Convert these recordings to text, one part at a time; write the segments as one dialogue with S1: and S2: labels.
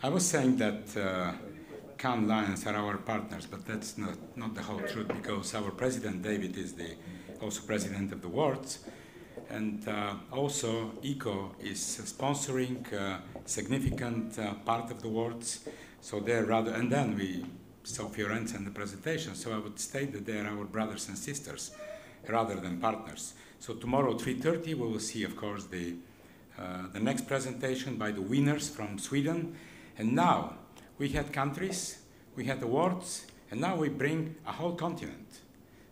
S1: I was saying that uh, Cannes Lions are our partners, but that's not, not the whole truth because our president, David, is the also president of the Worlds. And uh, also, ICCO is sponsoring a significant uh, part of the Worlds. So they're rather, and then we saw Fiorenza in the presentation. So I would state that they are our brothers and sisters rather than partners. So tomorrow, 3.30, we will see, of course, the, uh, the next presentation by the winners from Sweden. And now, we had countries, we had awards, and now we bring a whole continent.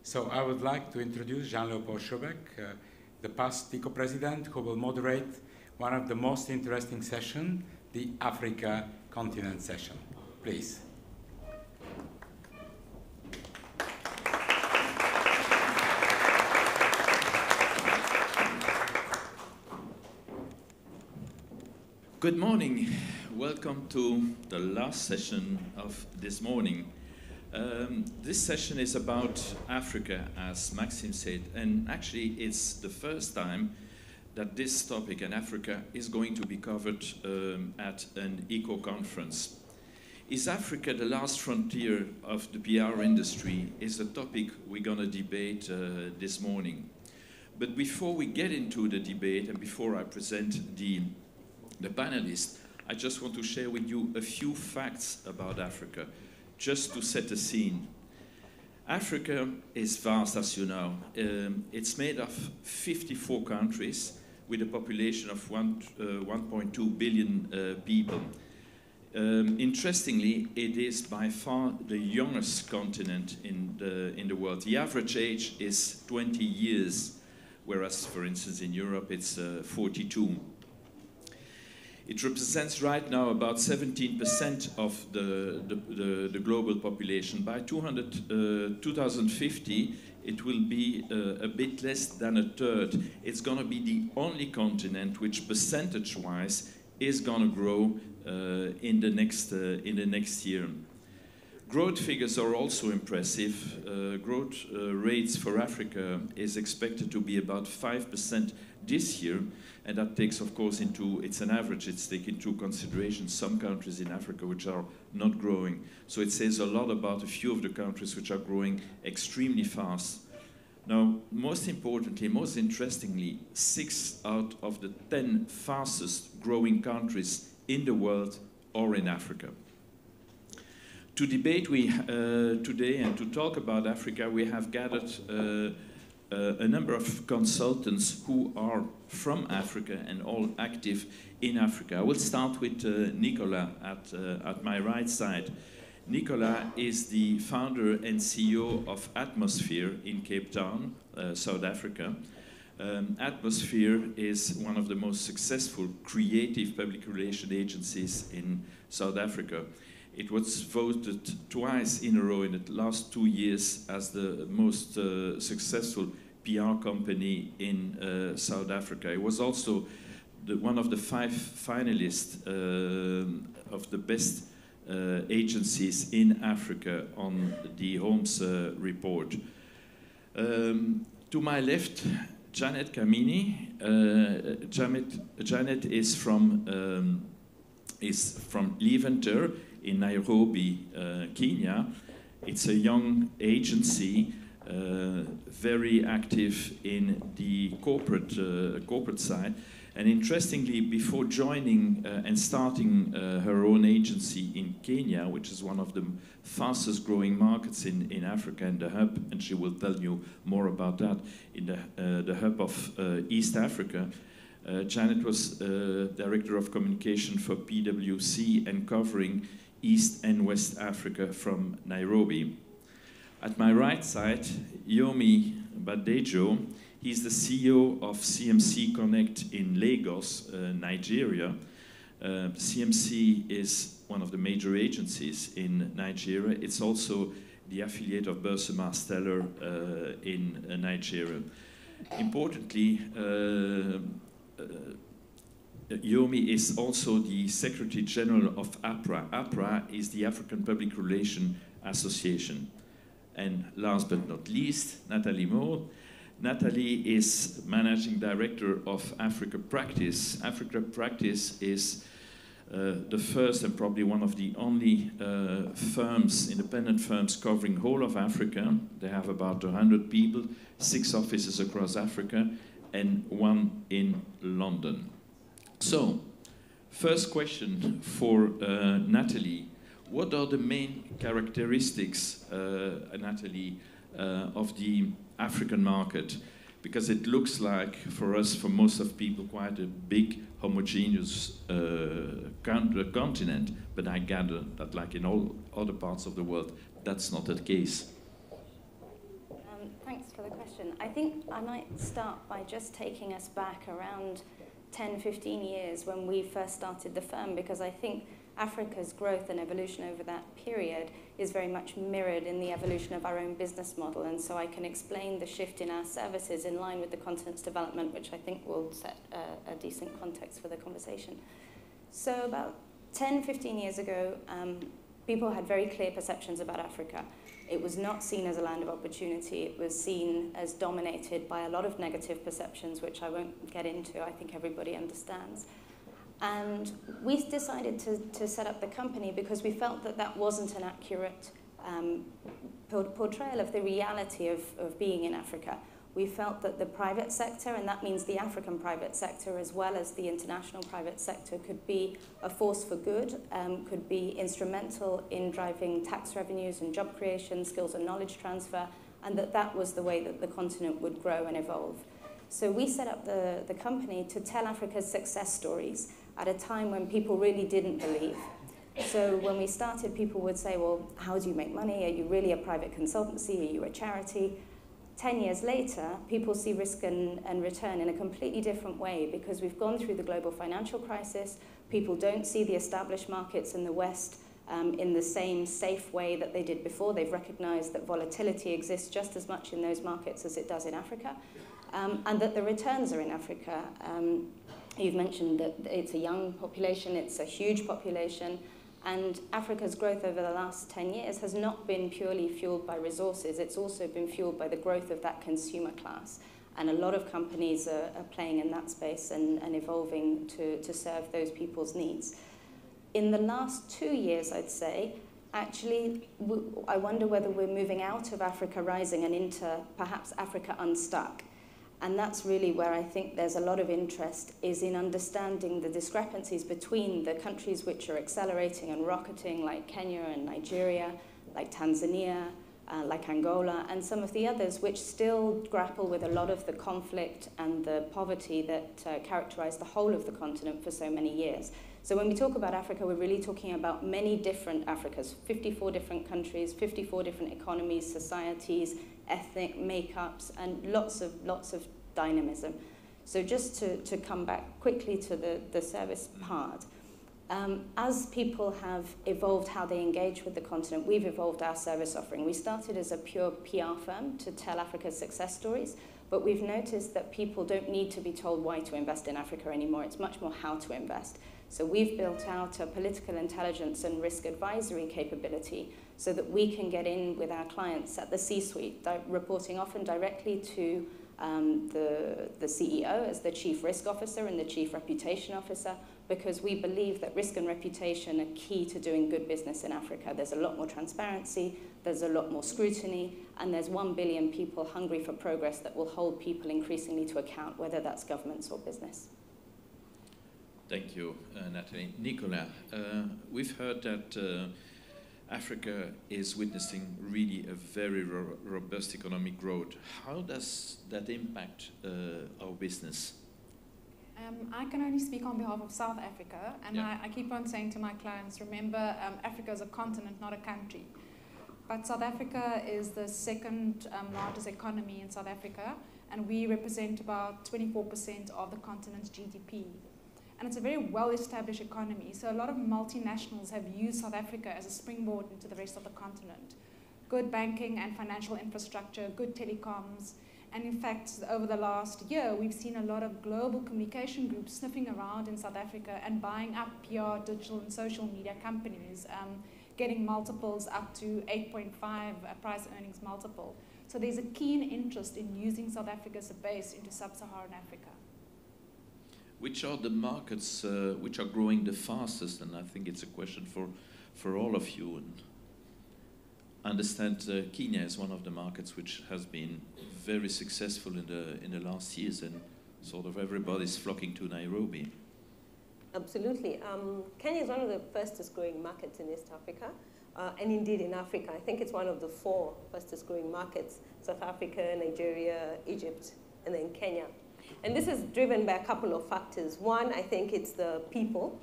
S1: So I would like to introduce Jean-Leopold Schuybroek, uh, the past ICCO president, who will moderate one of the most interesting sessions, the Africa continent session. Please.
S2: Good morning. Welcome to the last session of this morning. Um, this session is about Africa, as Maxim said, and actually it's the first time that this topic in Africa is going to be covered um, at an ICCO conference. Is Africa the last frontier of the PR industry? Is a topic we're going to debate uh, this morning. But before we get into the debate and before I present the the panelists, I just want to share with you a few facts about Africa, just to set the scene. Africa is vast, as you know. Um, it's made of 54 countries with a population of 1.2 uh, billion uh, people. Um, interestingly, it is by far the youngest continent in the, in the world. The average age is 20 years, whereas, for instance, in Europe it's uh, 42. It represents right now about 17% of the, the, the, the, global population. By 200, uh, 2050, it will be uh, a bit less than a third. It's going to be the only continent which percentage-wise is going to grow uh, in, the next, uh, in the next year. Growth figures are also impressive. Uh, growth uh, rates for Africa is expected to be about 5% this year, and that takes, of course, into, it's an average, it's taken into consideration some countries in Africa which are not growing. So it says a lot about a few of the countries which are growing extremely fast. Now, most importantly, most interestingly, six out of the 10 fastest growing countries in the world are in Africa. To debate we, uh, today and to talk about Africa, we have gathered uh, uh, a number of consultants who are from Africa and all active in Africa. I will start with uh, Nicola at, uh, at my right side. Nicola is the founder and CEO of Atmosphere in Cape Town, uh, South Africa. Um, Atmosphere is one of the most successful creative public relation agencies in South Africa. It was voted twice in a row in the last two years as the most uh, successful PR company in uh, South Africa. It was also the, one of the five finalists uh, of the best uh, agencies in Africa on the Holmes uh, report. Um, to my left, Janet Kimani. Uh, Janet, Janet is from um, is from Levanter in Nairobi, uh, Kenya. It's a young agency, uh, very active in the corporate, uh, corporate side. And interestingly, before joining uh, and starting uh, her own agency in Kenya, which is one of the fastest growing markets in, in Africa and the hub, and she will tell you more about that, in the, the hub of East Africa, Janet was Director of Communication for PwC and covering East and West Africa from Nairobi. At my right side, Yomi Badejo, he's the CEO of CMC Connect in Lagos, uh, Nigeria. Uh, CMC is one of the major agencies in Nigeria. It's also the affiliate of Burson Marsteller uh, in uh, Nigeria. Importantly, uh, uh, Yomi is also the Secretary General of APRA. APRA is the African Public Relations Association. And last but not least, Natalie Maule. Natalie is Managing Director of Africa Practice. Africa Practice is uh, the first and probably one of the only uh, firms, independent firms covering whole of Africa. They have about 100 people, six offices across Africa, and one in London. So, first question for uh, Natalie. What are the main characteristics, uh, Natalie, uh, of the African market? Because it looks like, for us, for most of people, quite a big homogeneous uh, continent, but I gather that, like in all other parts of the world, that's not the case.
S3: The question. I think I might start by just taking us back around 10, 15 years when we first started the firm, because I think Africa's growth and evolution over that period is very much mirrored in the evolution of our own business model. And so I can explain the shift in our services in line with the continent's development, which I think will set a, a decent context for the conversation. So about 10, 15 years ago, um, people had very clear perceptions about Africa. It was not seen as a land of opportunity. It was seen as dominated by a lot of negative perceptions, which I won't get into. I think everybody understands. And we decided to, to set up the company because we felt that that wasn't an accurate um, portrayal of the reality of, of being in Africa. We felt that the private sector, and that means the African private sector as well as the international private sector, could be a force for good, um, could be instrumental in driving tax revenues and job creation, skills and knowledge transfer, and that that was the way that the continent would grow and evolve. So we set up the, the company to tell Africa's success stories at a time when people really didn't believe. So when we started, people would say, well, how do you make money? Are you really a private consultancy? Are you a charity? 10 years later, people see risk and, and return in a completely different way because we've gone through the global financial crisis. People don't see the established markets in the West um, in the same safe way that they did before. They've recognized that volatility exists just as much in those markets as it does in Africa, um, and that the returns are in Africa. Um, You've mentioned that it's a young population, it's a huge population, and Africa's growth over the last 10 years has not been purely fueled by resources, it's also been fueled by the growth of that consumer class. And a lot of companies are, are playing in that space and, and evolving to, to serve those people's needs. In the last two years, I'd say, actually, I wonder whether we're moving out of Africa Rising and into perhaps Africa Unstuck. And that's really where I think there's a lot of interest is in understanding the discrepancies between the countries which are accelerating and rocketing, like Kenya and Nigeria, like Tanzania, uh, like Angola, and some of the others which still grapple with a lot of the conflict and the poverty that uh, characterized the whole of the continent for so many years. So when we talk about Africa, we're really talking about many different Africas, 54 different countries, 54 different economies, societies, ethnic makeups, and lots of lots of dynamism. So just to, to come back quickly to the, the service part, um, as people have evolved how they engage with the continent, we've evolved our service offering. We started as a pure PR firm to tell Africa's success stories, but we've noticed that people don't need to be told why to invest in Africa anymore. It's much more how to invest. So we've built out a political intelligence and risk advisory capability so that we can get in with our clients at the C-suite, reporting often directly to um, the, the CEO as the chief risk officer and the chief reputation officer because we believe that risk and reputation are key to doing good business in Africa. There's a lot more transparency, there's a lot more scrutiny, and there's one billion people hungry for progress that will hold people increasingly to account, whether that's governments or business.
S2: Thank you, uh, Natalie. Nicolas, uh, we've heard that uh, Africa is witnessing really a very ro robust economic growth. How does that impact uh, our business?
S4: Um, I can only speak on behalf of South Africa, and yeah. I, I, keep on saying to my clients, remember, um, Africa is a continent, not a country. But South Africa is the second um, largest economy in South Africa, and we represent about 24% of the continent's GDP and it's a very well-established economy. So a lot of multinationals have used South Africa as a springboard into the rest of the continent. Good banking and financial infrastructure, good telecoms, and in fact, over the last year, we've seen a lot of global communication groups sniffing around in South Africa and buying up PR, digital, and social media companies, um, getting multiples up to 8.5 uh, price earnings multiple. So there's a keen interest in using South Africa as a base into sub-Saharan Africa.
S2: Which are the markets uh, which are growing the fastest? And I think it's a question for, for all of you. And I understand uh, Kenya is one of the markets which has been very successful in the, in the last years, and sort of everybody's flocking to Nairobi.
S5: Absolutely. Um, Kenya is one of the fastest growing markets in East Africa, uh, and indeed in Africa. I think it's one of the four fastest growing markets South Africa, Nigeria, Egypt, and then Kenya. And this is driven by a couple of factors. One, I think it's the people.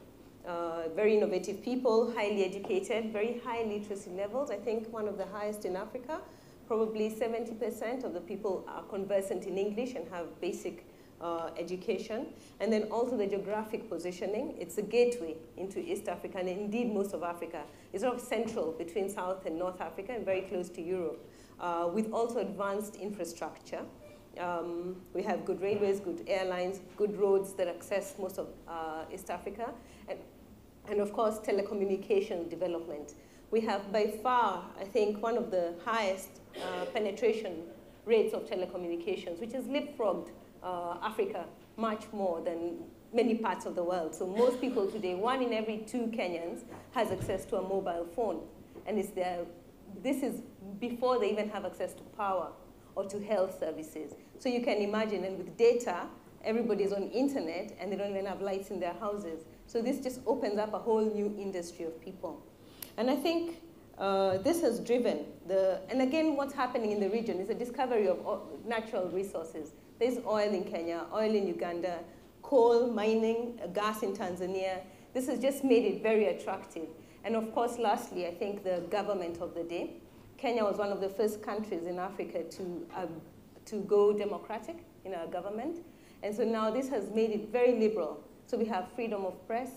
S5: Uh, very innovative people, highly educated, very high literacy levels. I think one of the highest in Africa. Probably 70% of the people are conversant in English and have basic uh, education. And then also the geographic positioning. It's a gateway into East Africa and indeed most of Africa. It's sort of central between South and North Africa and very close to Europe uh, with also advanced infrastructure. Um, we have good railways, good airlines, good roads that access most of uh, East Africa, and, and of course telecommunication development. We have by far, I think, one of the highest uh, penetration rates of telecommunications, which has leapfrogged uh, Africa much more than many parts of the world. So most people today, one in every two Kenyans has access to a mobile phone. And it's this is before they even have access to power or to health services. So you can imagine, and with data, everybody's on internet and they don't even have lights in their houses. So this just opens up a whole new industry of people. And I think uh, this has driven the, and again, what's happening in the region is the discovery of natural resources. There's oil in Kenya, oil in Uganda, coal, mining, gas in Tanzania. This has just made it very attractive. And of course, lastly, I think the government of the day. Kenya was one of the first countries in Africa to, um, to go democratic in our government. And so now this has made it very liberal. So we have freedom of press.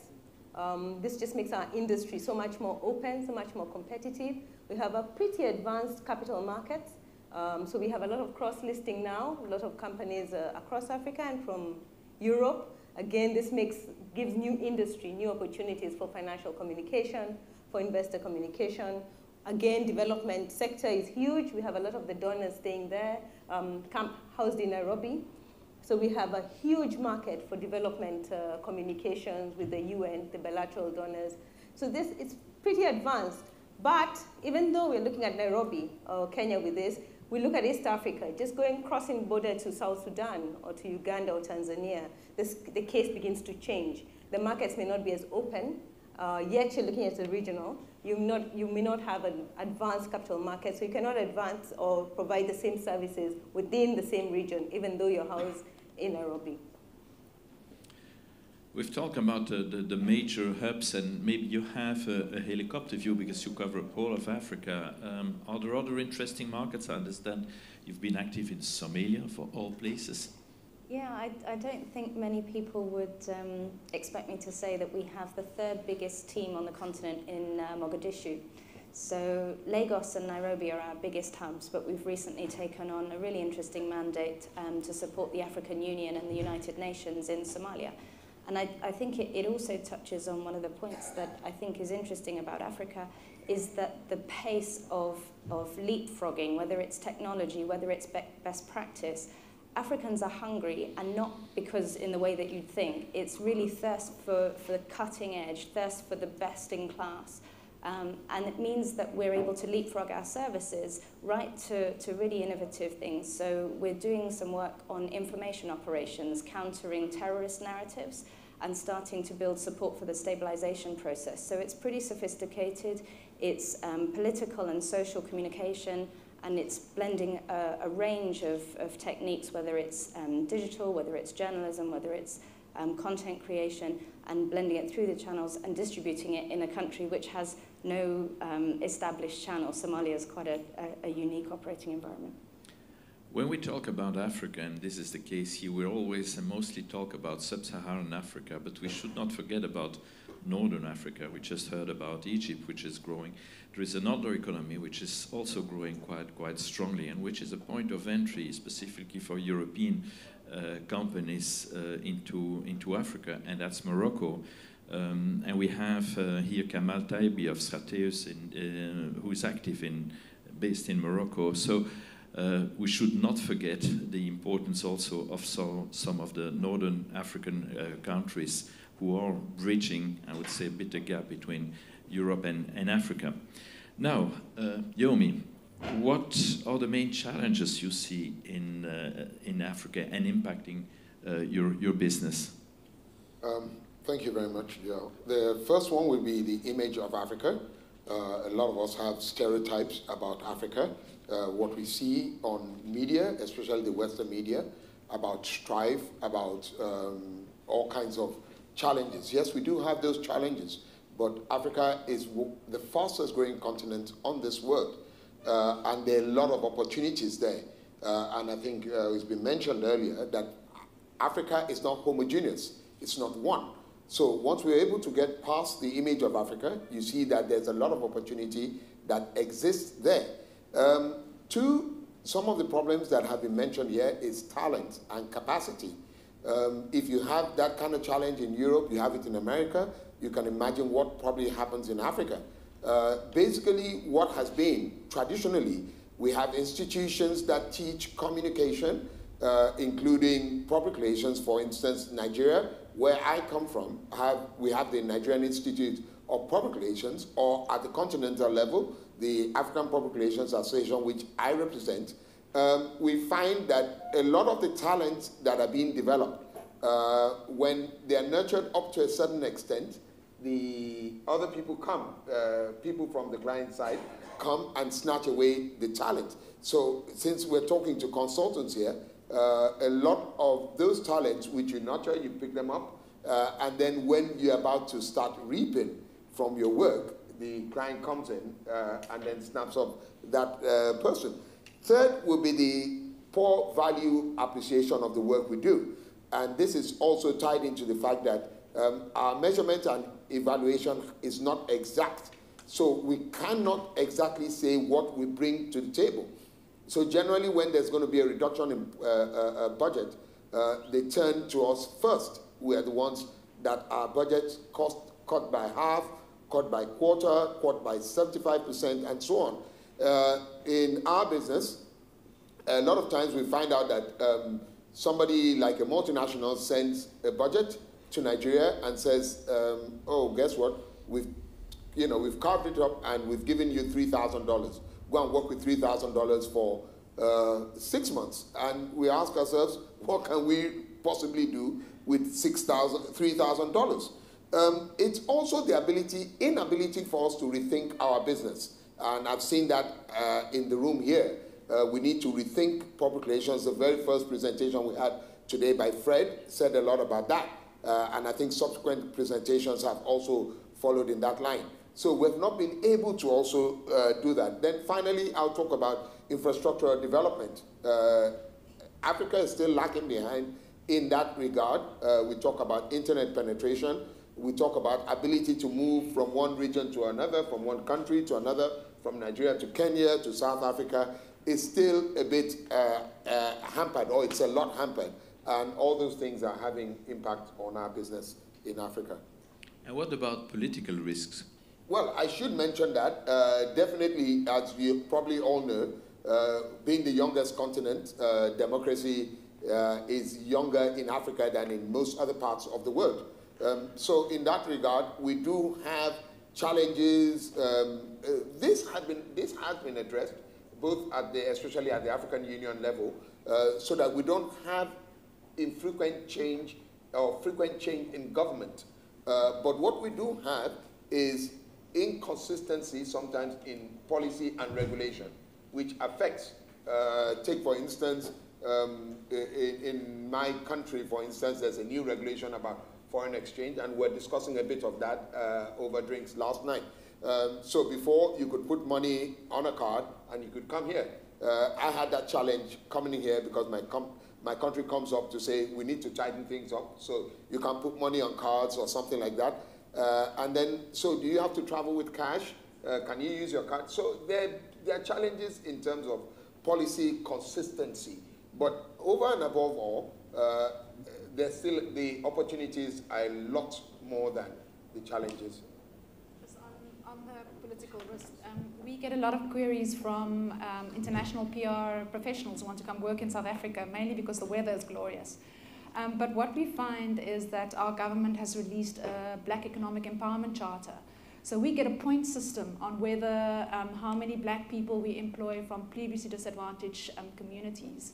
S5: Um, this just makes our industry so much more open, so much more competitive. We have a pretty advanced capital markets. Um, so we have a lot of cross-listing now, a lot of companies uh, across Africa and from Europe. Again, this makes, gives new industry, new opportunities for financial communication, for investor communication. Again, development sector is huge. We have a lot of the donors staying there, um, camp housed in Nairobi. So we have a huge market for development uh, communications with the UN, the bilateral donors. So this is pretty advanced. But even though we're looking at Nairobi or Kenya with this, we look at East Africa, just going crossing border to South Sudan or to Uganda or Tanzania, this, the case begins to change. The markets may not be as open, uh, yet you're looking at the regional. You, not, you may not have an advanced capital market, so you cannot advance or provide the same services within the same region, even though you're housed in Nairobi.
S2: We've talked about uh, the, the, major hubs, and maybe you have a, a, helicopter view because you cover all of Africa. Um, are there other interesting markets? I understand you've been active in Somalia, for all places.
S3: Yeah, I, I don't think many people would um, expect me to say that we have the third biggest team on the continent in uh, Mogadishu. So Lagos and Nairobi are our biggest hubs, but we've recently taken on a really interesting mandate um, to support the African Union and the United Nations in Somalia. And I, I think it, it also touches on one of the points that I think is interesting about Africa is that the pace of, of leapfrogging, whether it's technology, whether it's be best practice, Africans are hungry and not because in the way that you'd think. It's really thirst for, for the cutting edge, thirst for the best in class. Um, and it means that we're able to leapfrog our services right to, to really innovative things. So we're doing some work on information operations, countering terrorist narratives, and starting to build support for the stabilization process. So it's pretty sophisticated. It's um, political and social communication, and it's blending a, a range of, of techniques, whether it's um, digital, whether it's journalism, whether it's um, content creation, and blending it through the channels and distributing it in a country which has no um, established channel. Somalia is quite a, a, a unique operating environment.
S2: When we talk about Africa, and this is the case here, we always and mostly talk about sub-Saharan Africa, but we should not forget about Northern Africa. We just heard about Egypt, which is growing. There is another economy which is also growing quite quite strongly, and which is a point of entry specifically for European uh, companies uh, into into Africa, and that's Morocco. Um, and we have uh, here Kamal Taibi of Strateus, in, uh, who is active in based in Morocco. So. uh, we should not forget the importance also of so, some of the northern African uh, countries who are bridging, I would say, a bit the gap between Europe and, and Africa. Now, uh, Yomi, what are the main challenges you see in, uh, in Africa and impacting uh, your, your business?
S6: Um, thank you very much, Joe. The first one will be the image of Africa. Uh, a lot of us have stereotypes about Africa. Uh, what we see on media, especially the Western media, about strife, about um, all kinds of challenges. Yes, we do have those challenges, but Africa is the fastest growing continent on this world, uh, and there are a lot of opportunities there. Uh, and I think uh, it's been mentioned earlier that Africa is not homogeneous, it's not one. So once we're able to get past the image of Africa, you see that there's a lot of opportunity that exists there. Um, two, some of the problems that have been mentioned here is talent and capacity. Um, if you have that kind of challenge in Europe, you have it in America, you can imagine what probably happens in Africa. Uh, basically, what has been traditionally, we have institutions that teach communication, uh, including public relations. For instance, Nigeria, where I come from, have, we have the Nigerian Institute of Public Relations, or at the continental level, the African Public Relations Association, which I represent, um, we find that a lot of the talents that are being developed, uh, when they are nurtured up to a certain extent, the other people come, uh, people from the client side come and snatch away the talent. So since we're talking to consultants here, uh, a lot of those talents which you nurture, you pick them up, uh, and then when you're about to start reaping from your work, the client comes in uh, and then snaps up that uh, person. Third will be the poor value appreciation of the work we do. And this is also tied into the fact that um, our measurement and evaluation is not exact. So we cannot exactly say what we bring to the table. So generally, when there's going to be a reduction in uh, uh, uh, budget, uh, they turn to us first. We are the ones that our budget cost cut by half, cut by quarter, cut by 75%, and so on. Uh, in our business, a lot of times we find out that um, somebody like a multinational sends a budget to Nigeria and says, um, "Oh, guess what? We've, you know, we've carved it up and we've given you three thousand dollars. Go and work with three thousand dollars for uh, six months." And we ask ourselves, "What can we possibly do with six thousand, three thousand dollars?" Um, it's also the ability, inability for us to rethink our business. And I've seen that uh, in the room here. Uh, we need to rethink public relations. The very first presentation we had today by Fred said a lot about that. Uh, and I think subsequent presentations have also followed in that line. So we've not been able to also uh, do that. Then finally, I'll talk about infrastructural development. Uh, Africa is still lacking behind in that regard. Uh, we talk about internet penetration. We talk about ability to move from one region to another, from one country to another, from Nigeria to Kenya to South Africa. Is still a bit uh, uh, hampered, or it's a lot hampered. And all those things are having impact on our business in Africa.
S2: And what about political risks?
S6: Well, I should mention that. Uh, definitely, as you probably all know, uh, being the youngest continent, uh, democracy uh, is younger in Africa than in most other parts of the world. Um, so, in that regard, we do have challenges. Um, uh, this has been this has been addressed both at the, especially at the African Union level, uh, so that we don't have infrequent change or frequent change in government. Uh, but what we do have is inconsistency sometimes in policy and regulation, which affects, uh, take for instance, um, in, in, my country, for instance, there's a new regulation about foreign exchange, and we're discussing a bit of that uh, over drinks last night. Um, so before, you could put money on a card and you could come here. Uh, I had that challenge coming in here because my, my country comes up to say we need to tighten things up. So you can put money on cards or something like that. Uh, and then, so do you have to travel with cash? Uh, can you use your card? So there, there are challenges in terms of policy consistency. But over and above all, uh, there's still the opportunities are a lot more than the challenges.
S4: On, on on the political risk, um, we get a lot of queries from um, international PR professionals who want to come work in South Africa, mainly because the weather is glorious. Um, but what we find is that our government has released a Black Economic Empowerment Charter. So we get a point system on whether um, how many black people we employ from previously disadvantaged um, communities.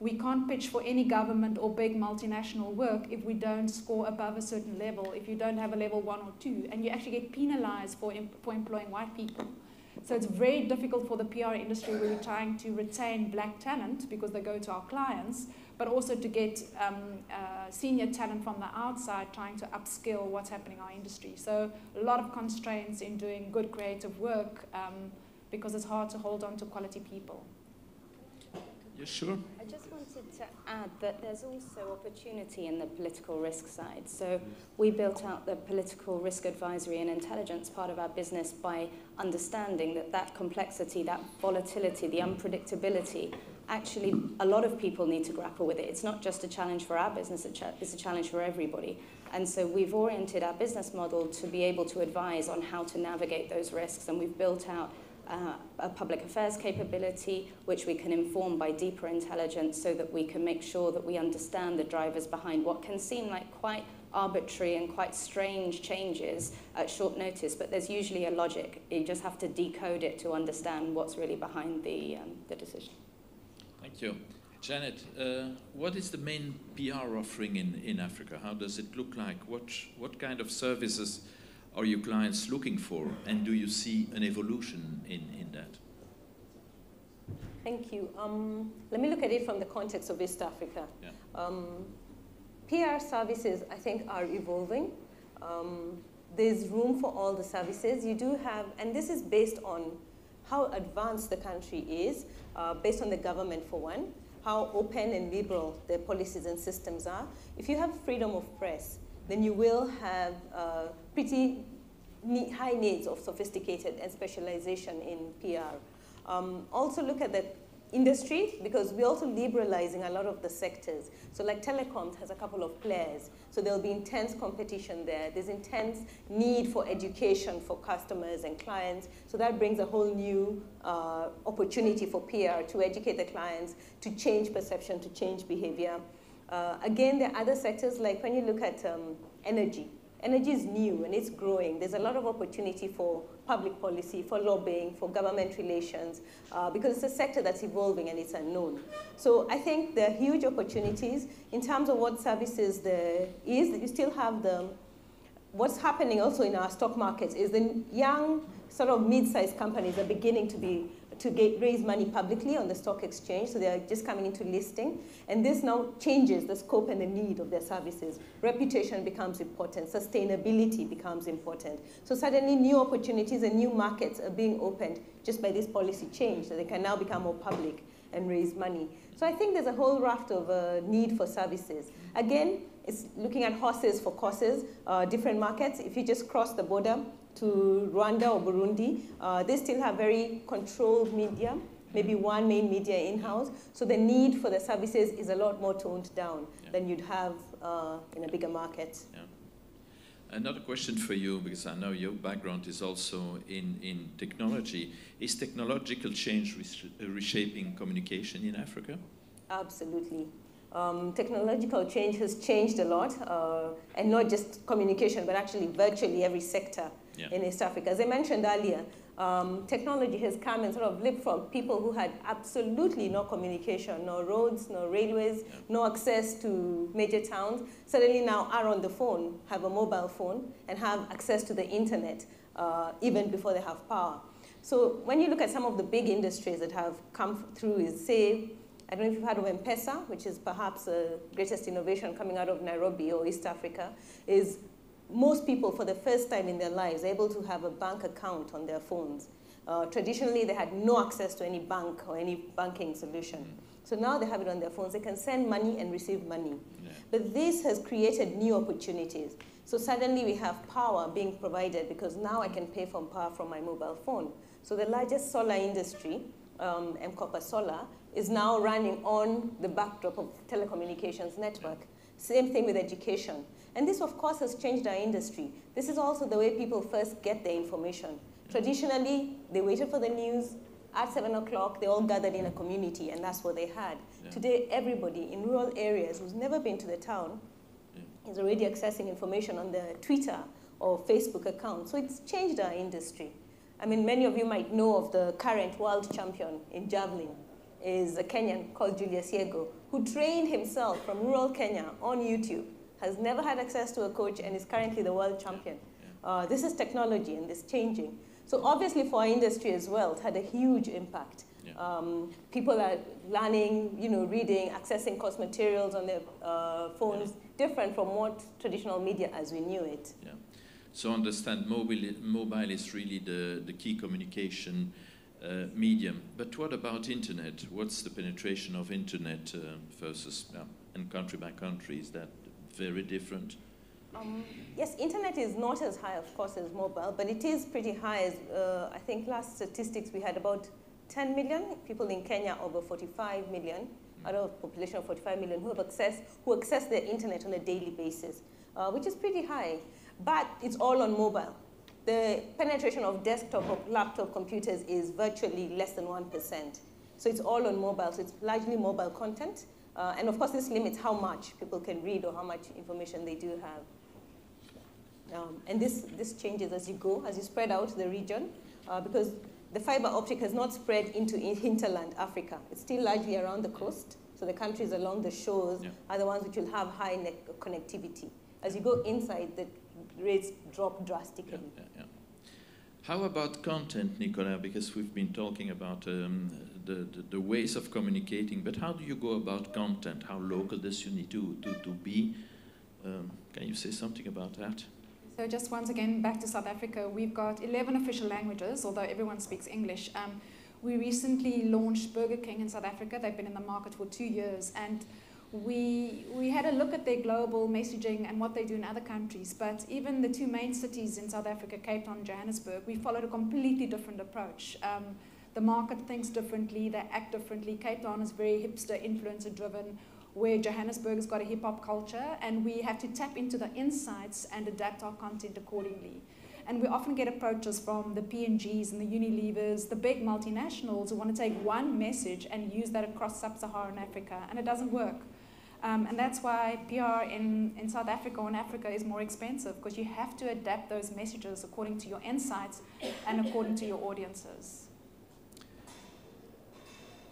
S4: We can't pitch for any government or big multinational work if we don't score above a certain level, if you don't have a level one or two, and you actually get penalized for, for employing white people. So it's very difficult for the PR industry where we're trying to retain black talent because they go to our clients, but also to get um, uh, senior talent from the outside trying to upskill what's happening in our industry. So a lot of constraints in doing good creative work um, because it's hard to hold on to quality people.
S2: Sure.
S3: I just wanted to add that there's also opportunity in the political risk side. So we built out the political risk advisory and intelligence part of our business by understanding that that complexity, that volatility, the unpredictability, actually a lot of people need to grapple with it. It's not just a challenge for our business, it's a challenge for everybody. And so we've oriented our business model to be able to advise on how to navigate those risks and we've built out uh, a public affairs capability, which we can inform by deeper intelligence so that we can make sure that we understand the drivers behind what can seem like quite arbitrary and quite strange changes at short notice, but there's usually a logic. You just have to decode it to understand what's really behind the, um, the decision.
S2: Thank you. Janet, uh, what is the main PR offering in, in Africa? How does it look like? What, what kind of services are your clients looking for? And do you see an evolution in, in that?
S5: Thank you. Um, let me look at it from the context of East Africa.
S2: Yeah.
S5: Um, PR services, I think, are evolving. Um, there's room for all the services. You do have, and this is based on how advanced the country is, uh, based on the government for one, how open and liberal their policies and systems are. If you have freedom of press, then you will have uh, pretty high needs of sophisticated and specialization in PR. Um, also look at the industry because we're also liberalizing a lot of the sectors. So like telecoms has a couple of players. So there'll be intense competition there. There's intense need for education for customers and clients. So that brings a whole new uh, opportunity for PR to educate the clients, to change perception, to change behavior. Uh, again, there are other sectors like when you look at um, energy. Energy is new and it's growing. There's a lot of opportunity for public policy, for lobbying, for government relations, uh, because it's a sector that's evolving and it's unknown. So I think there are huge opportunities in terms of what services there is. You still have the, what's happening also in our stock markets is the young sort of mid-sized companies are beginning to be to get, raise money publicly on the stock exchange, so they're just coming into listing. And this now changes the scope and the need of their services. Reputation becomes important, sustainability becomes important. So suddenly new opportunities and new markets are being opened just by this policy change, so they can now become more public and raise money. So I think there's a whole raft of uh, need for services. Again, it's looking at horses for courses, uh, different markets. If you just cross the border, to Rwanda or Burundi, uh, they still have very controlled media, maybe one main media in-house. So the need for the services is a lot more toned down yeah. than you'd have uh, in a bigger market.
S2: Yeah. Another question for you, because I know your background is also in, in technology. Is technological change reshaping communication in Africa?
S5: Absolutely. Um, technological change has changed a lot, uh, and not just communication, but actually virtually every sector yeah. in East Africa. As I mentioned earlier, um, technology has come and sort of leapfrogged people who had absolutely no communication, no roads, no railways, yeah. no access to major towns, suddenly now are on the phone, have a mobile phone, and have access to the internet uh, even before they have power. So when you look at some of the big industries that have come through is, say, I don't know if you've heard of M-Pesa, which is perhaps the greatest innovation coming out of Nairobi or East Africa, is most people, for the first time in their lives, are able to have a bank account on their phones. Uh, traditionally, they had no access to any bank or any banking solution. Mm. So now they have it on their phones. They can send money and receive money. Yeah. But this has created new opportunities. So suddenly we have power being provided because now I can pay for power from my mobile phone. So the largest solar industry, um, M-Kopa Solar, is now running on the backdrop of telecommunications network. Same thing with education. And this, of course, has changed our industry. This is also the way people first get their information. Traditionally, they waited for the news. At 7 o'clock, they all gathered in a community, and that's what they had. Yeah. Today, everybody in rural areas who's never been to the town yeah. is already accessing information on the Twitter or Facebook account. So it's changed our industry. I mean, many of you might know of the current world champion in javelin, is a Kenyan called Julius Yego, who trained himself from rural Kenya on YouTube, has never had access to a coach, and is currently the world champion. Uh, this is technology, and this changing. So obviously for our industry as well, it had a huge impact. Yeah. Um, people are learning, you know, reading, accessing course materials on their uh, phones, yeah. different from what traditional media as we knew it.
S2: Yeah. So understand mobile, mobile is really the, the key communication uh, medium. But what about internet? What's the penetration of internet uh, versus, and country by country? Is that very different?
S5: Um, yes, internet is not as high, of course, as mobile, but it is pretty high. As, uh, I think last statistics we had about 10 million people in Kenya, over 45 million, out of a population of 45 million who have access, who access the internet on a daily basis, uh, which is pretty high. But it's all on mobile. The penetration of desktop or laptop computers is virtually less than 1%. So it's all on mobile, so it's largely mobile content. Uh, and of course, this limits how much people can read or how much information they do have. Um, and this, this changes as you go, as you spread out the region, uh, because the fiber optic has not spread into hinterland Africa. It's still largely around the coast. So the countries along the shores yeah. are the ones which will have high connectivity. As you go inside, the rates drop drastically.
S2: Yeah, yeah, How about content, Nicolas? Because we've been talking about um, the, the, the, ways of communicating, but how do you go about content? How local does you need to, to, to be? Um, can you say something about that?
S4: So just once again, back to South Africa, we've got 11 official languages, although everyone speaks English. Um, we recently launched Burger King in South Africa. They've been in the market for two years. And we, we had a look at their global messaging and what they do in other countries. But even the two main cities in South Africa, Cape Town and Johannesburg, we followed a completely different approach. Um, the market thinks differently, they act differently. Cape Town is very hipster, influencer driven where Johannesburg has got a hip hop culture, and we have to tap into the insights and adapt our content accordingly. And we often get approaches from the P&Gs and the Unilevers, the big multinationals who want to take one message and use that across sub-Saharan Africa, and it doesn't work. Um, and that's why PR in, in South Africa or in Africa is more expensive because you have to adapt those messages according to your insights and according to your audiences.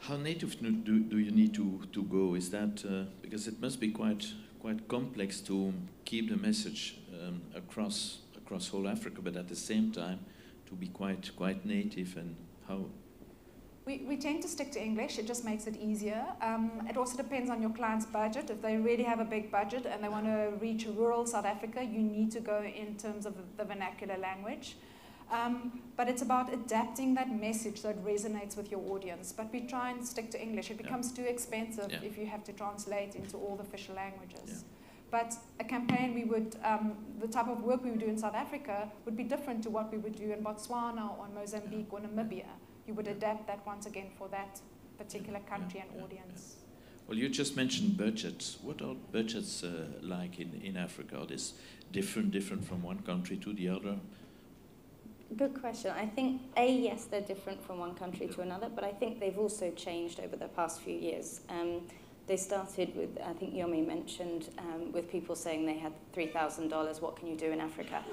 S2: How native do, do you need to, to go? Is that uh, because it must be quite quite complex to keep the message um, across across whole Africa, but at the same time to be quite quite native and how
S4: we, we tend to stick to English, it just makes it easier. Um, it also depends on your client's budget. If they really have a big budget and they want to reach rural South Africa, you need to go in terms of the vernacular language. Um, but it's about adapting that message so it resonates with your audience. But we try and stick to English. It becomes yeah. too expensive yeah. if you have to translate into all the official languages. But a campaign we would, um, the type of work we would do in South Africa would be different to what we would do in Botswana or Mozambique or Namibia. You would adapt that once again for that particular country and audience.
S2: Well, you just mentioned budgets. What are budgets uh, like in, in Africa? Are this different, different from one country to the other?
S3: Good question. I think, A, yes, they're different from one country to another, but I think they've also changed over the past few years. Um, they started with, I think Yomi mentioned, um, with people saying they had $3,000, what can you do in Africa?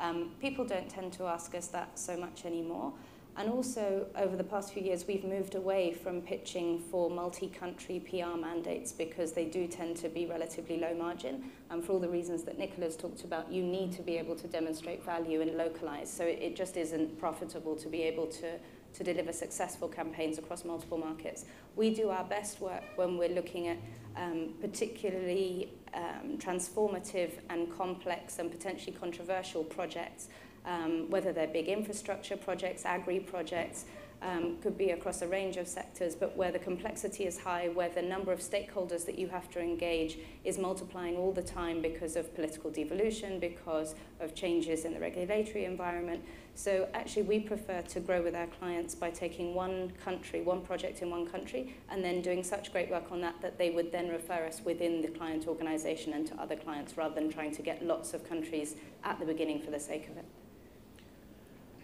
S3: Um, people don't tend to ask us that so much anymore. And also, over the past few years, we've moved away from pitching for multi-country PR mandates because they do tend to be relatively low margin. And for all the reasons that Nicola's talked about, you need to be able to demonstrate value and localize. So it, it just isn't profitable to be able to to deliver successful campaigns across multiple markets. We do our best work when we're looking at um, particularly um, transformative and complex and potentially controversial projects um, whether they're big infrastructure projects, agri projects, um, could be across a range of sectors, but where the complexity is high, where the number of stakeholders that you have to engage is multiplying all the time because of political devolution, because of changes in the regulatory environment. So actually we prefer to grow with our clients by taking one country, one project in one country, and then doing such great work on that that they would then refer us within the client organization and to other clients rather than trying to get lots of countries at the beginning for the sake of it.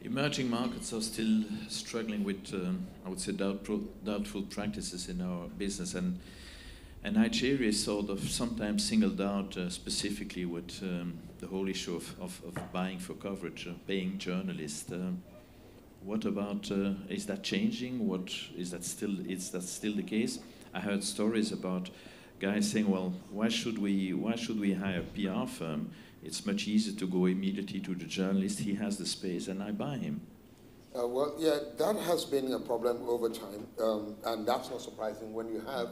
S2: Emerging markets are still struggling with, um, I would say, doubtful, doubtful practices in our business, and and Nigeria is sort of sometimes singled out uh, specifically with um, the whole issue of, of, of, buying for coverage, uh, paying journalists. Uh, what about uh, is that changing? What is that still? Is that still the case? I heard stories about guys saying, "Well, why should we? Why should we hire a PR firm?" It's much easier to go immediately to the journalist. He has the space, and I buy him.
S6: Uh, well, yeah, that has been a problem over time, um, and that's not surprising when you have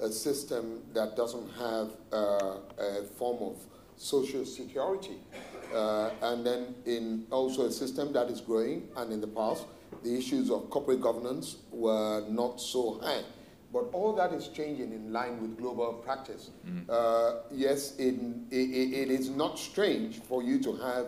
S6: a system that doesn't have uh, a form of social security, uh, and then in also a system that is growing. And in the past, the issues of corporate governance were not so high. But all that is changing in line with global practice. Mm. Uh, yes, it, it, it is not strange for you to have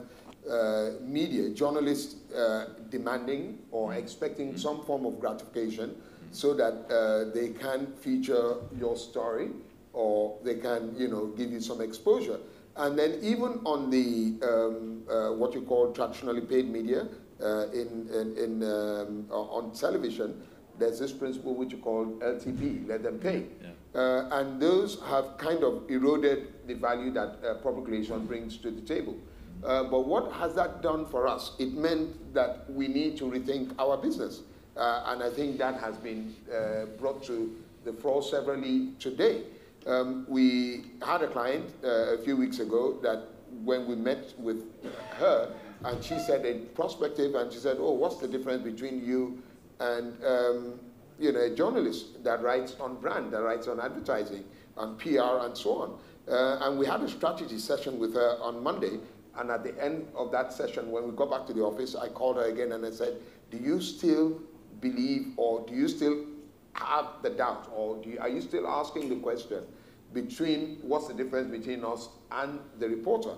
S6: uh, media, journalists uh, demanding or mm. expecting mm. some form of gratification mm. so that uh, they can feature your story or they can, you know, give you some exposure. And then even on the um, uh, what you call traditionally paid media uh, in, in, in um, on television, there's this principle which you call LTP, let them pay. Yeah. Uh, and those have kind of eroded the value that uh, public relations brings to the table. Uh, but what has that done for us? It meant that we need to rethink our business. Uh, and I think that has been uh, brought to the fore severally today. Um, we had a client uh, a few weeks ago that when we met with her, and she said in prospective, and she said, oh, what's the difference between you and um, you know, a journalist that writes on brand, that writes on advertising, on PR, and so on. Uh, and we had a strategy session with her on Monday. And at the end of that session, when we got back to the office, I called her again and I said, Do you still believe or do you still have the doubt or you, are you still asking the question between what's the difference between us and the reporter?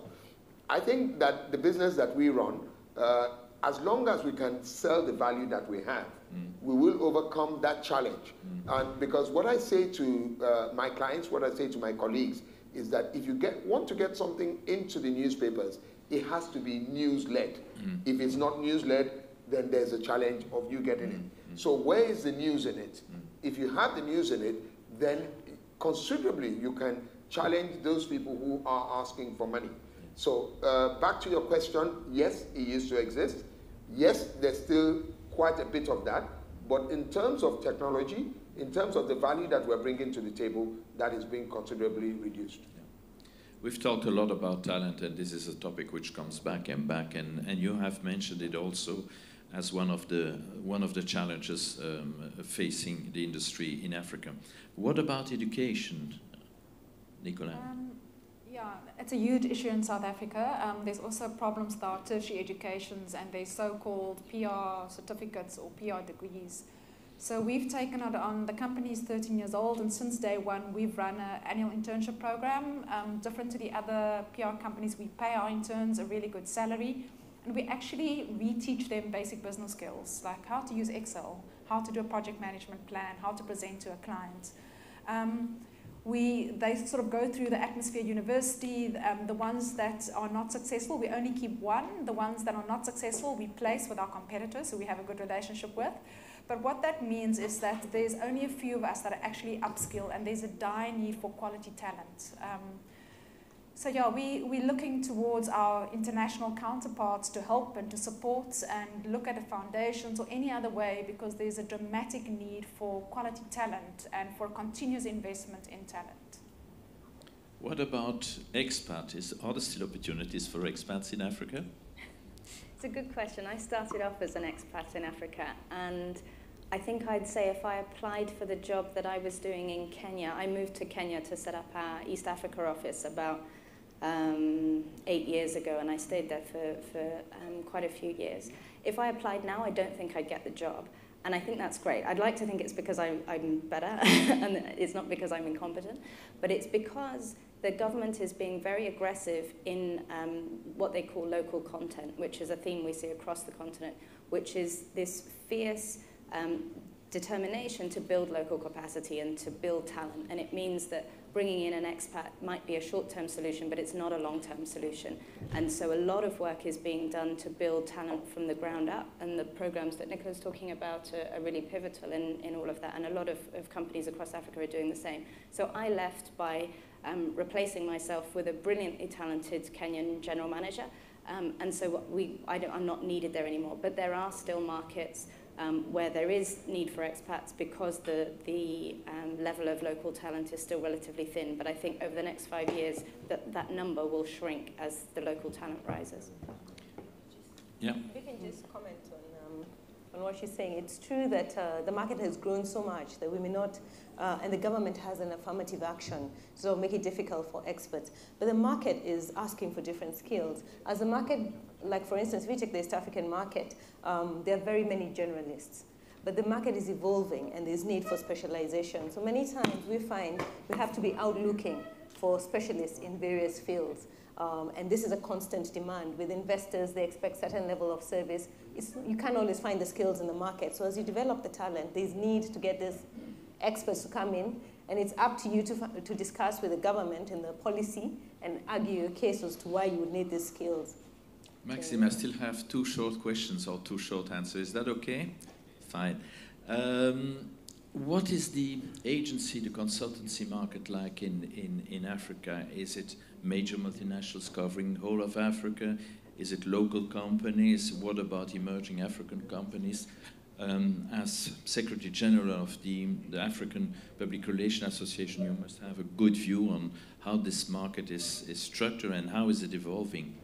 S6: I think that the business that we run, uh, as long as we can sell the value that we have, mm. we will overcome that challenge. Mm. And because what I say to uh, my clients, what I say to my colleagues, is that if you get, want to get something into the newspapers, it has to be news led. Mm. If it's not news led, then there's a challenge of you getting it. Mm. So, where is the news in it? Mm. If you have the news in it, then considerably you can challenge those people who are asking for money. So, uh, back to your question yes, it used to exist. Yes, there's still quite a bit of that, but in terms of technology, in terms of the value that we're bringing to the table, that is being considerably reduced.
S2: We've talked a lot about talent, and this is a topic which comes back and back, and, and you have mentioned it also as one of the one of the challenges um, facing the industry in Africa. What about education, Nicola? Um,
S4: yeah, it's a huge issue in South Africa. Um, there's also problems with our tertiary educations and their so-called PR certificates or PR degrees. So we've taken it on, the company is 13 years old, and since day one, we've run an annual internship program. Um, different to the other PR companies, we pay our interns a really good salary, and we actually reteach them basic business skills, like how to use Excel, how to do a project management plan, how to present to a client. Um, we, they sort of go through the Atmosphere University. Um, the ones that are not successful, we only keep one. The ones that are not successful, we place with our competitors, who we have a good relationship with. But what that means is that there's only a few of us that are actually upskill, and there's a dire need for quality talent. Um, so yeah, we, we're looking towards our international counterparts to help and to support and look at the foundations or any other way because there's a dramatic need for quality talent and for continuous investment in talent.
S2: What about expats? Is, are there still opportunities for expats in Africa?
S3: It's a good question. I started off as an expat in Africa and I think I'd say if I applied for the job that I was doing in Kenya, I moved to Kenya to set up our East Africa office about um, eight years ago, and I stayed there for, for um, quite a few years. If I applied now, I don't think I'd get the job. And I think that's great. I'd like to think it's because I'm, I'm better and it's not because I'm incompetent, but it's because the government is being very aggressive in um, what they call local content, which is a theme we see across the continent, which is this fierce um, determination to build local capacity and to build talent. And it means that bringing in an expat might be a short-term solution, but it's not a long-term solution. And so a lot of work is being done to build talent from the ground up, and the programs that Nicola's talking about are, are really pivotal in, in all of that, and a lot of, of companies across Africa are doing the same. So I left by um, replacing myself with a brilliantly talented Kenyan general manager, um, and so we, I am not needed there anymore. But there are still markets um, where there is need for expats because the, the um, level of local talent is still relatively thin. But I think over the next five years, that, that number will shrink as the local talent rises.
S2: Yeah.
S5: We can just comment on, on what she's saying. It's true that uh, the market has grown so much that we may not, uh, and the government has an affirmative action, so make it difficult for experts. But the market is asking for different skills. As the market, like for instance, we take the East African market, um, there are very many generalists. But the market is evolving and there's need for specialization. So many times we find we have to be out looking for specialists in various fields. Um, and this is a constant demand. With investors, they expect certain level of service. It's, you can't always find the skills in the market. So as you develop the talent, there's need to get these experts to come in. And it's up to you to, to discuss with the government and the policy and argue your case as to why you would need these skills.
S2: Maxime, I still have two short questions or two short answers. Is that okay? Fine. Um, what is the agency, the consultancy market like in, in, in Africa? Is it major multinationals covering the whole of Africa? Is it local companies? What about emerging African companies? Um, as Secretary General of the, the African Public Relations Association, you must have a good view on how this market is, is structured and how is it evolving.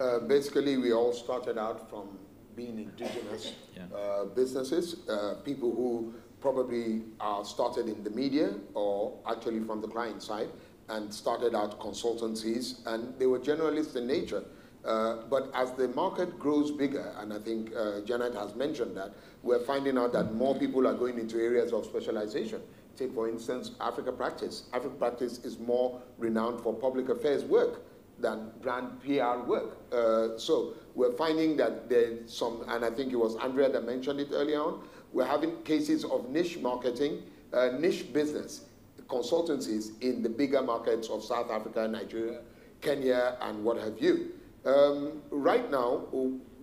S6: Uh, basically, we all started out from being indigenous yeah. uh, businesses, uh, people who probably are started in the media or actually from the client side and started out consultancies, and they were generalists in nature. Uh, but as the market grows bigger, and I think uh, Janet has mentioned that, we're finding out that more people are going into areas of specialization. Take, for instance, Africa Practice. Africa Practice is more renowned for public affairs work than brand PR work. Uh, so we're finding that there's some, and I think it was Andrea that mentioned it earlier on, we're having cases of niche marketing, uh, niche business consultancies in the bigger markets of South Africa, Nigeria, Kenya, and what have you. Um, right now,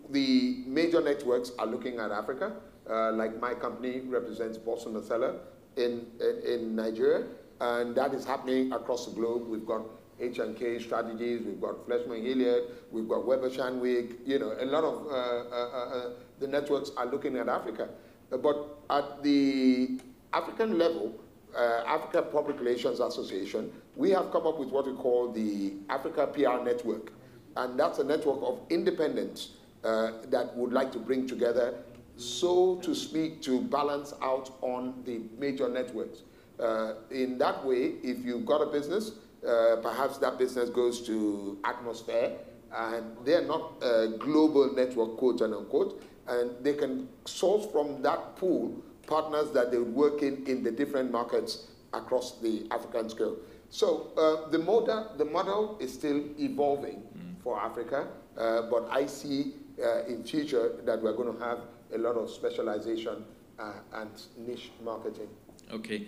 S6: the major networks are looking at Africa. Uh, like my company represents Burson-Marsteller in, in, Nigeria, and that is happening across the globe. We've got H&K strategies, we've got Fleishman Hillard, we've got Weber Shandwick, you know, a lot of uh, uh, uh, the networks are looking at Africa. but at the African level, uh, Africa Public Relations Association, we have come up with what we call the Africa PR Network. And that's a network of independents uh, that would like to bring together, so to speak, to balance out on the major networks. Uh, in that way, if you've got a business, uh, perhaps that business goes to Atmosphere, and they're not a global network, quote and unquote, and they can source from that pool partners that they would work in in the different markets across the African scale. So uh, the, model, the model is still evolving mm. for Africa, uh, but I see uh, in future that we're going to have a lot of specialization uh, and niche marketing.
S2: Okay.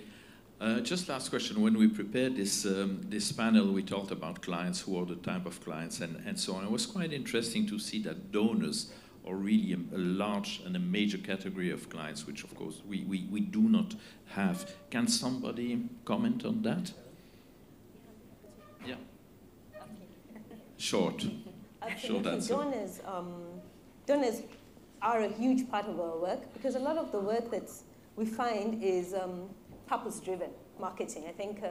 S2: Uh, just last question. When we prepared this um, this panel, we talked about clients, who are the type of clients, and, and so on. It was quite interesting to see that donors are really a, a, large and a major category of clients, which of course we, we, we do not have. Can somebody comment on that? Yeah. Short. Short answer.
S5: Donors, um, donors are a huge part of our work because a lot of the work that we find is um, purpose-driven marketing. I think uh,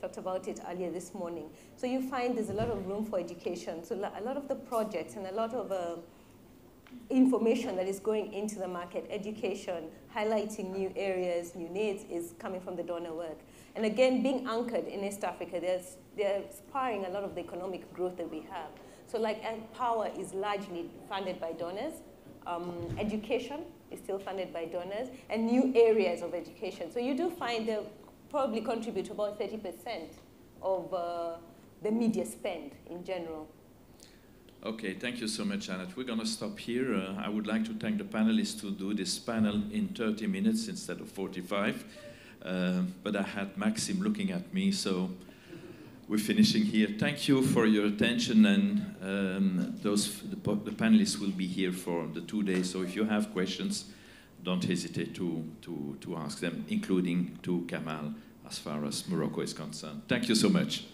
S5: talked about it earlier this morning. So you find there's a lot of room for education. So a lot of the projects and a lot of uh, information that is going into the market, education, highlighting new areas, new needs, is coming from the donor work. And again, being anchored in East Africa, there's, they're inspiring a lot of the economic growth that we have. So like Power is largely funded by donors. Um, education is still funded by donors, and new areas of education. So you do find they probably contribute about 30% of uh, the media spend in general.
S2: Okay, thank you so much, Janet. We're going to stop here. Uh, I would like to thank the panelists to do this panel in 30 minutes instead of 45. Uh, but I had Maxim looking at me, so we're finishing here. Thank you for your attention, and um, those the, the, panelists will be here for the two days. So if you have questions, don't hesitate to, to, to ask them, including to Kamal as far as Morocco is concerned. Thank you so much.